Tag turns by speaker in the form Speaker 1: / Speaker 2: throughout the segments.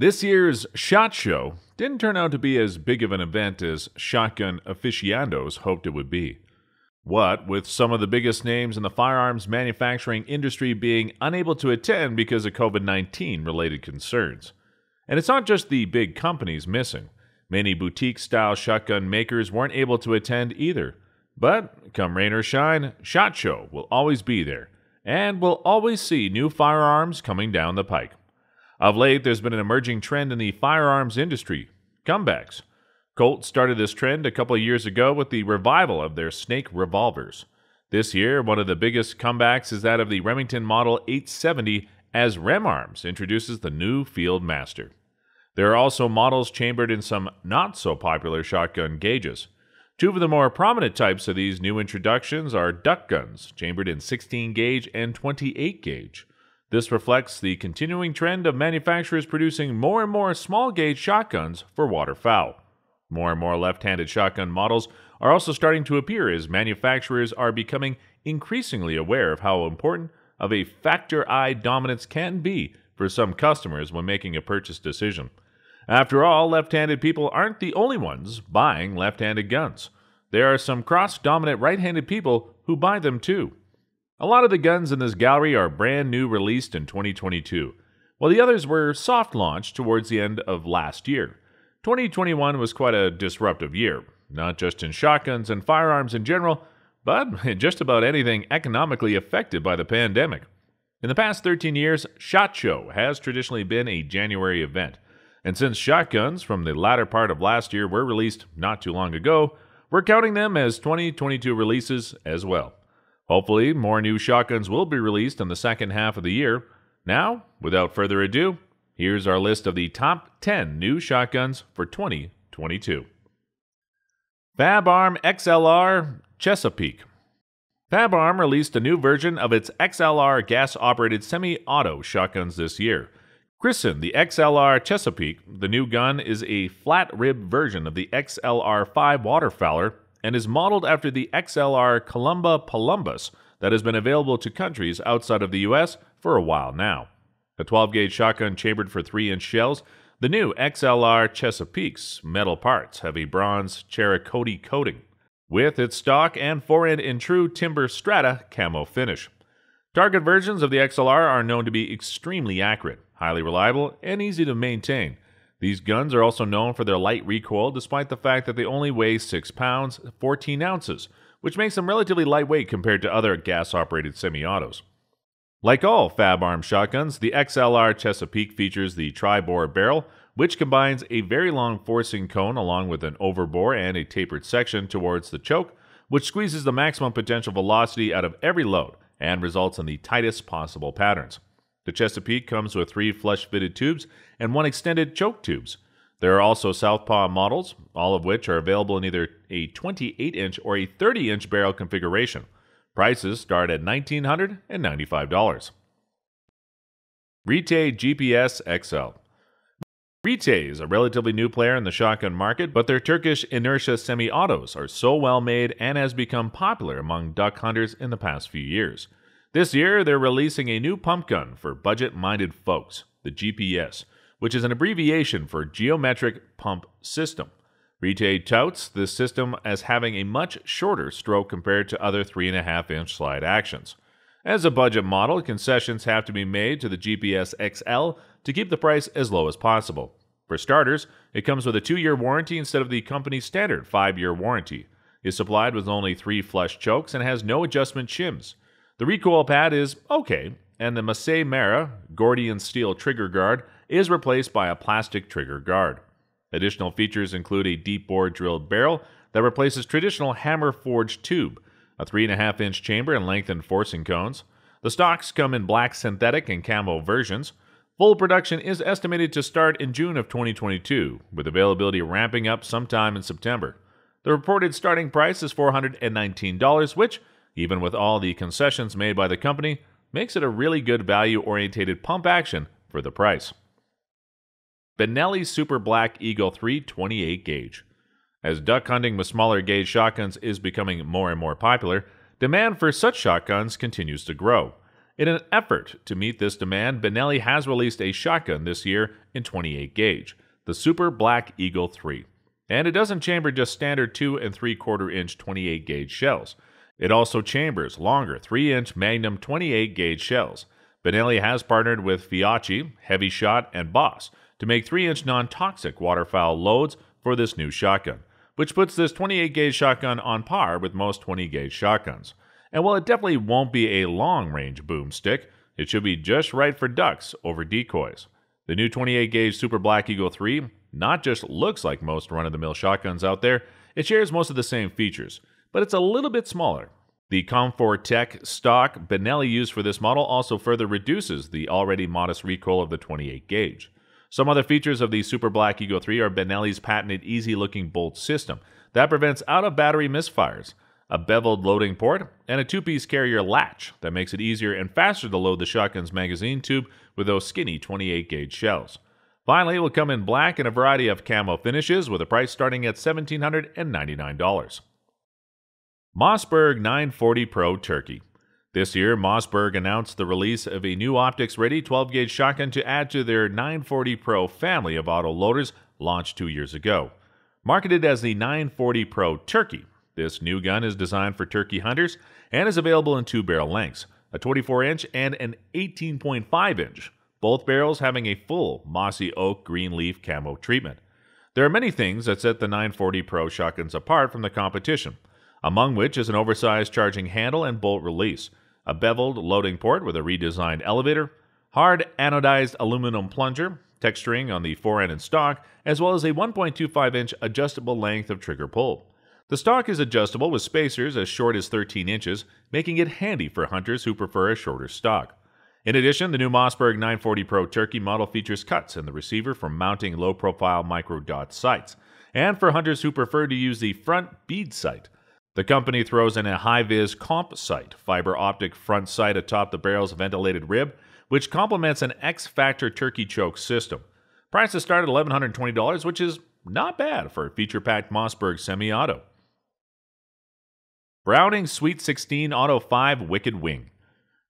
Speaker 1: This year's SHOT Show didn't turn out to be as big of an event as shotgun aficionados hoped it would be. What with some of the biggest names in the firearms manufacturing industry being unable to attend because of COVID 19 related concerns. And it's not just the big companies missing. Many boutique style shotgun makers weren't able to attend either. But come rain or shine, SHOT Show will always be there, and we'll always see new firearms coming down the pike. Of late, there's been an emerging trend in the firearms industry comebacks. Colt started this trend a couple of years ago with the revival of their Snake revolvers. This year, one of the biggest comebacks is that of the Remington Model 870 as Rem Arms introduces the new Field Master. There are also models chambered in some not so popular shotgun gauges. Two of the more prominent types of these new introductions are duck guns, chambered in 16 gauge and 28 gauge. This reflects the continuing trend of manufacturers producing more and more small gauge shotguns for waterfowl. More and more left handed shotgun models are also starting to appear as manufacturers are becoming increasingly aware of how important of a factor eye dominance can be for some customers when making a purchase decision. After all, left handed people aren't the only ones buying left handed guns. There are some cross dominant right handed people who buy them too. A lot of the guns in this gallery are brand new released in 2022, while the others were soft launched towards the end of last year. 2021 was quite a disruptive year, not just in shotguns and firearms in general, but in just about anything economically affected by the pandemic. In the past 13 years, SHOT Show has traditionally been a January event. And since shotguns from the latter part of last year were released not too long ago, we're counting them as 2022 releases as well. Hopefully, more new shotguns will be released in the second half of the year. Now, without further ado, here's our list of the top 10 new shotguns for 2022. FabArm XLR Chesapeake. FabArm released a new version of its XLR gas operated semi auto shotguns this year. Christened the XLR Chesapeake, the new gun is a flat rib version of the XLR 5 waterfowler and is modeled after the XLR Columba Palumbus that has been available to countries outside of the US for a while now. A 12 gauge shotgun chambered for 3 inch shells, the new XLR Chesapeake's metal parts have a bronze Cerakote coating, with its stock and forend in true timber strata camo finish. Target versions of the XLR are known to be extremely accurate, highly reliable, and easy to maintain. These guns are also known for their light recoil, despite the fact that they only weigh 6 pounds, 14 ounces, which makes them relatively lightweight compared to other gas operated semi autos. Like all Fab Arm shotguns, the XLR Chesapeake features the tri bore barrel, which combines a very long forcing cone along with an overbore and a tapered section towards the choke, which squeezes the maximum potential velocity out of every load and results in the tightest possible patterns. The Chesapeake comes with three flush fitted tubes and one extended choke tubes. There are also Southpaw models, all of which are available in either a 28 inch or a 30 inch barrel configuration. Prices start at $1,995. Retay GPS XL. Retay is a relatively new player in the shotgun market, but their Turkish inertia semi autos are so well made and has become popular among duck hunters in the past few years. This year, they're releasing a new pump gun for budget minded folks, the GPS, which is an abbreviation for Geometric Pump System. Retay touts this system as having a much shorter stroke compared to other 3.5 inch slide actions. As a budget model, concessions have to be made to the GPS XL to keep the price as low as possible. For starters, it comes with a two year warranty instead of the company's standard five year warranty. Is supplied with only three flush chokes and has no adjustment shims. The recoil pad is okay, and the Masai Mara Gordian steel trigger guard is replaced by a plastic trigger guard. Additional features include a deep bore drilled barrel that replaces traditional hammer forged tube, a 3.5 inch chamber and lengthened forcing cones. The stocks come in black synthetic and camo versions. Full production is estimated to start in June of 2022, with availability ramping up sometime in September. The reported starting price is $419, which even with all the concessions made by the company, makes it a really good value oriented pump action for the price. Benelli Super Black Eagle 3 28 gauge. As duck hunting with smaller gauge shotguns is becoming more and more popular, demand for such shotguns continues to grow. In an effort to meet this demand, Benelli has released a shotgun this year in 28 gauge, the Super Black Eagle 3. And it doesn't chamber just standard 2 and 3 quarter inch 28 gauge shells. It also chambers longer 3 inch Magnum 28 gauge shells. Benelli has partnered with Fiocchi, HEVI-Shot, and Boss to make 3 inch non toxic waterfowl loads for this new shotgun, which puts this 28 gauge shotgun on par with most 20 gauge shotguns. And while it definitely won't be a long range boomstick, it should be just right for ducks over decoys. The new 28 gauge Super Black Eagle 3 not just looks like most run of the mill shotguns out there, it shares most of the same features, but it's a little bit smaller. The Comfort Tech stock Benelli used for this model also further reduces the already modest recoil of the 28 gauge. Some other features of the Super Black Eagle 3 are Benelli's patented easy locking bolt system that prevents out of battery misfires a beveled loading port, and a two piece carrier latch that makes it easier and faster to load the shotgun's magazine tube with those skinny 28 gauge shells. Finally, it will come in black and a variety of camo finishes with a price starting at $1,799. Mossberg 940 Pro Turkey. This year, Mossberg announced the release of a new optics ready 12 gauge shotgun to add to their 940 Pro family of auto loaders launched two years ago. Marketed as the 940 Pro Turkey, this new gun is designed for turkey hunters and is available in two barrel lengths a 24 inch and an 18.5 inch, both barrels having a full mossy oak green leaf camo treatment. There are many things that set the 940 Pro shotguns apart from the competition, among which is an oversized charging handle and bolt release, a beveled loading port with a redesigned elevator, hard anodized aluminum plunger, texturing on the forend and stock, as well as a 1.25 inch adjustable length of trigger pull. The stock is adjustable with spacers as short as 13 inches, making it handy for hunters who prefer a shorter stock. In addition, the new Mossberg 940 Pro Turkey model features cuts in the receiver for mounting low profile micro dot sights, and for hunters who prefer to use the front bead sight. The company throws in a HiViz comp sight, fiber optic front sight atop the barrel's ventilated rib, which complements an X Factor turkey choke system. Prices start at $1,120, which is not bad for a feature packed Mossberg semi auto. Browning Sweet 16 Auto 5 Wicked Wing.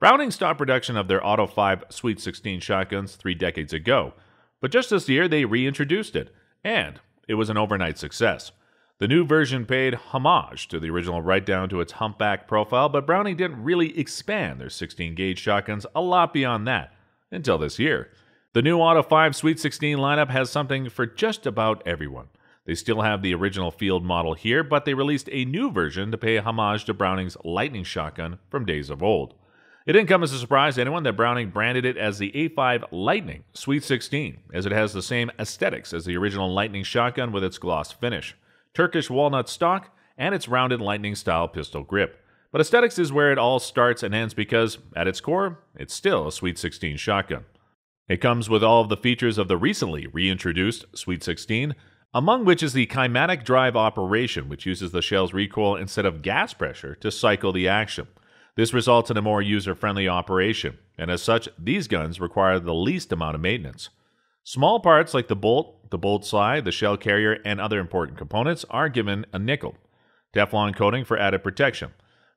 Speaker 1: Browning stopped production of their Auto 5 Sweet 16 shotguns three decades ago, but just this year they reintroduced it, and it was an overnight success. The new version paid homage to the original right down to its humpback profile, but Browning didn't really expand their 16 gauge shotguns a lot beyond that until this year. The new Auto 5 Sweet 16 lineup has something for just about everyone. They still have the original field model here, but they released a new version to pay homage to Browning's Lightning shotgun from days of old. It didn't come as a surprise to anyone that Browning branded it as the A5 Lightning Sweet 16, as it has the same aesthetics as the original Lightning shotgun with its gloss finish, Turkish walnut stock, and its rounded Lightning style pistol grip. But aesthetics is where it all starts and ends because, at its core, it's still a Sweet 16 shotgun. It comes with all of the features of the recently reintroduced Sweet 16, among which is the kinematic drive operation, which uses the shell's recoil instead of gas pressure to cycle the action. This results in a more user friendly operation, and as such, these guns require the least amount of maintenance. Small parts like the bolt, the bolt slide, the shell carrier, and other important components are given a nickel. Teflon coating for added protection.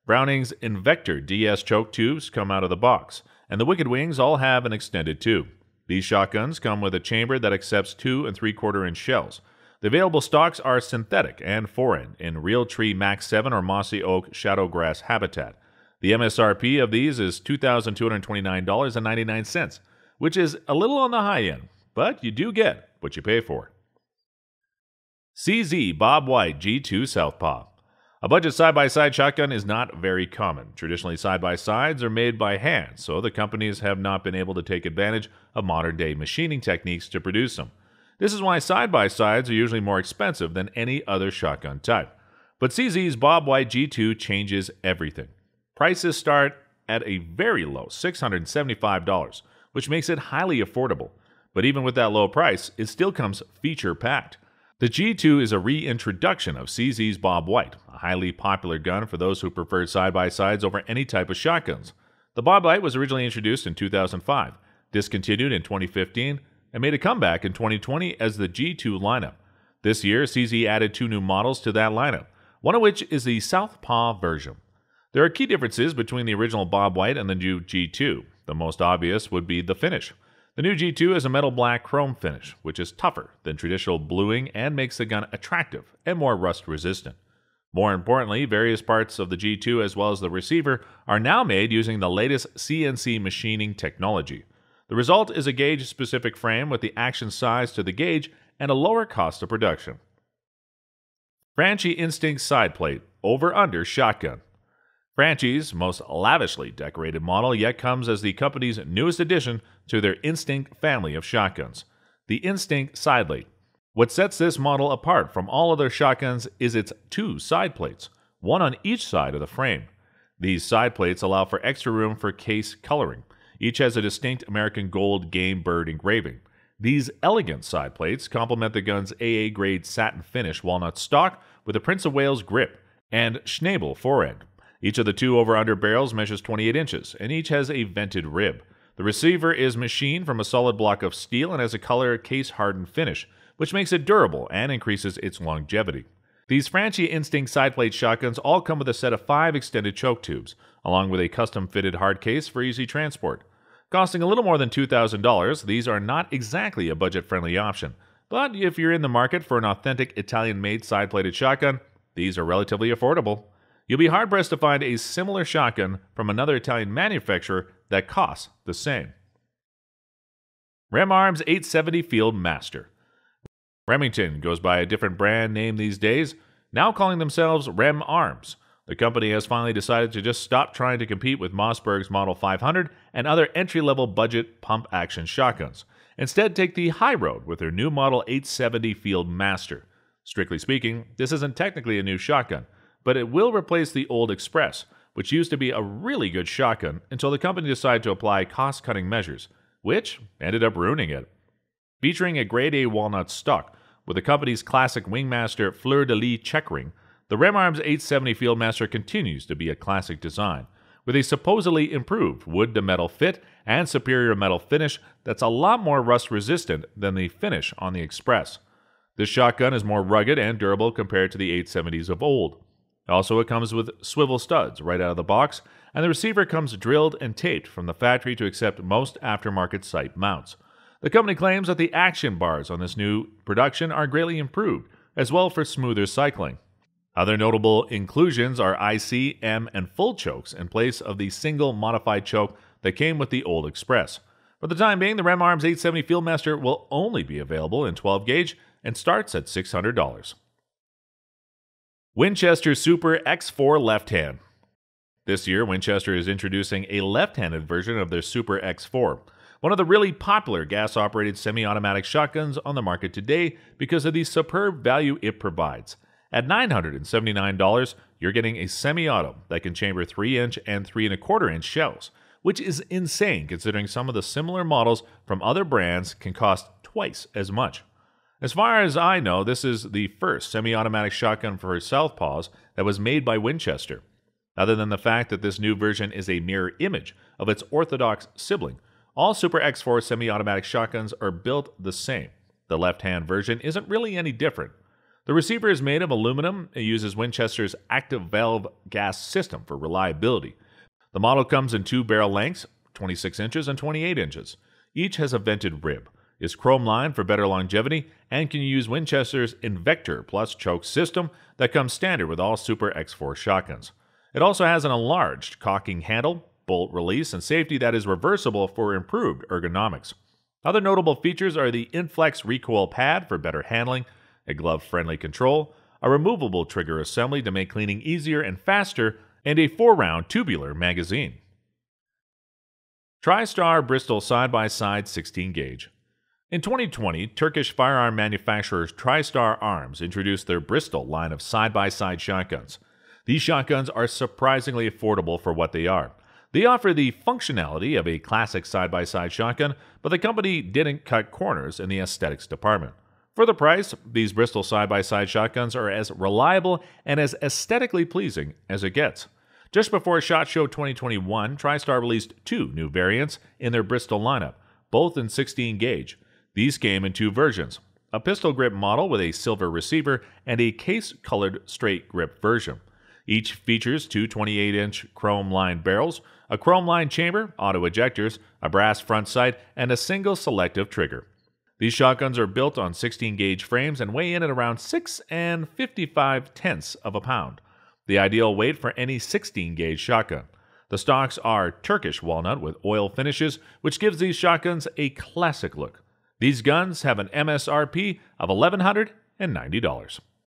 Speaker 1: Browning's Invector DS choke tubes come out of the box, and the Wicked Wings all have an extended tube. These shotguns come with a chamber that accepts 2 and 3 quarter inch shells. The available stocks are synthetic and foreign in Realtree Max 7 or Mossy Oak Shadowgrass habitat. The MSRP of these is $2,229.99, which is a little on the high end, but you do get what you pay for. CZ Bobwhite G2 Southpaw. A budget side by side shotgun is not very common. Traditionally, side by sides are made by hand, so the companies have not been able to take advantage of modern day machining techniques to produce them. This is why side by sides are usually more expensive than any other shotgun type. But CZ's Bobwhite G2 changes everything. Prices start at a very low $675, which makes it highly affordable. But even with that low price, it still comes feature packed. The G2 is a reintroduction of CZ's Bobwhite, a highly popular gun for those who prefer side by sides over any type of shotguns. The Bobwhite was originally introduced in 2005, discontinued in 2015, and made a comeback in 2020 as the G2 lineup. This year, CZ added two new models to that lineup, one of which is the Southpaw version. There are key differences between the original Bobwhite and the new G2. The most obvious would be the finish. The new G2 is a metal black chrome finish, which is tougher than traditional bluing and makes the gun attractive and more rust resistant. More importantly, various parts of the G2 as well as the receiver are now made using the latest CNC machining technology. The result is a gauge specific frame with the action size to the gauge and a lower cost of production. Franchi Instinct side plate, over under shotgun. Franchi's most lavishly decorated model yet comes as the company's newest addition to their Instinct family of shotguns, the Instinct Sideplate. What sets this model apart from all other shotguns is its two side plates, one on each side of the frame. These side plates allow for extra room for case coloring. Each has a distinct American gold game bird engraving. These elegant side plates complement the gun's AA grade satin finish walnut stock with a Prince of Wales grip and Schnabel forend. Each of the two over under barrels measures 28 inches, and each has a vented rib. The receiver is machined from a solid block of steel and has a color case hardened finish, which makes it durable and increases its longevity. These Franchi Instinct sideplate shotguns all come with a set of five extended choke tubes, along with a custom fitted hard case for easy transport. Costing a little more than $2,000, these are not exactly a budget friendly option. But if you're in the market for an authentic Italian made side plated shotgun, these are relatively affordable. You'll be hard pressed to find a similar shotgun from another Italian manufacturer that costs the same. Rem Arms 870 Field Master. Remington goes by a different brand name these days, now calling themselves Rem Arms. The company has finally decided to just stop trying to compete with Mossberg's Model 500 and other entry level budget pump action shotguns. Instead, take the high road with their new Model 870 Field Master. Strictly speaking, this isn't technically a new shotgun, but it will replace the old Express, which used to be a really good shotgun until the company decided to apply cost cutting measures, which ended up ruining it. Featuring a grade A walnut stock with the company's classic Wingmaster Fleur de Lis checkering, the Remarms 870 Fieldmaster continues to be a classic design, with a supposedly improved wood to metal fit and superior metal finish that's a lot more rust resistant than the finish on the Express. This shotgun is more rugged and durable compared to the 870s of old. Also, it comes with swivel studs right out of the box, and the receiver comes drilled and taped from the factory to accept most aftermarket sight mounts. The company claims that the action bars on this new production are greatly improved, as well for smoother cycling. Other notable inclusions are IC, M, and full chokes in place of the single modified choke that came with the old Express. For the time being, the Rem Arms 870 Fieldmaster will only be available in 12 gauge and starts at $600. Winchester Super X4 Left Hand. This year, Winchester is introducing a left handed version of their Super X4, one of the really popular gas operated semi automatic shotguns on the market today because of the superb value it provides. At $979, you're getting a semi-auto that can chamber 3-inch and 3 and a quarter inch shells, which is insane considering some of the similar models from other brands can cost twice as much. As far as I know, this is the first semi-automatic shotgun for Southpaws that was made by Winchester. Other than the fact that this new version is a mirror image of its orthodox sibling, all Super X4 semi-automatic shotguns are built the same. The left-hand version isn't really any different. The receiver is made of aluminum and uses Winchester's active valve gas system for reliability. The model comes in two barrel lengths, 26 inches and 28 inches. Each has a vented rib, is chrome lined for better longevity, and can use Winchester's Invector Plus choke system that comes standard with all Super X4 shotguns. It also has an enlarged cocking handle, bolt release, and safety that is reversible for improved ergonomics. Other notable features are the Inflex recoil pad for better handling, a glove friendly control, a removable trigger assembly to make cleaning easier and faster, and a four round tubular magazine. TriStar Bristol side by side 16 gauge. In 2020, Turkish firearm manufacturer TriStar Arms introduced their Bristol line of side by side shotguns. These shotguns are surprisingly affordable for what they are. They offer the functionality of a classic side by side shotgun, but the company didn't cut corners in the aesthetics department. For the price, these Bristol side by side shotguns are as reliable and as aesthetically pleasing as it gets. Just before SHOT Show 2021, TriStar released two new variants in their Bristol lineup, both in 16 gauge. These came in two versions a pistol grip model with a silver receiver and a case colored straight grip version. Each features two 28 inch chrome lined barrels, a chrome lined chamber, auto ejectors, a brass front sight, and a single selective trigger. These shotguns are built on 16 gauge frames and weigh in at around 6 and 55 tenths of a pound, the ideal weight for any 16 gauge shotgun. The stocks are Turkish walnut with oil finishes, which gives these shotguns a classic look. These guns have an MSRP of $1,190.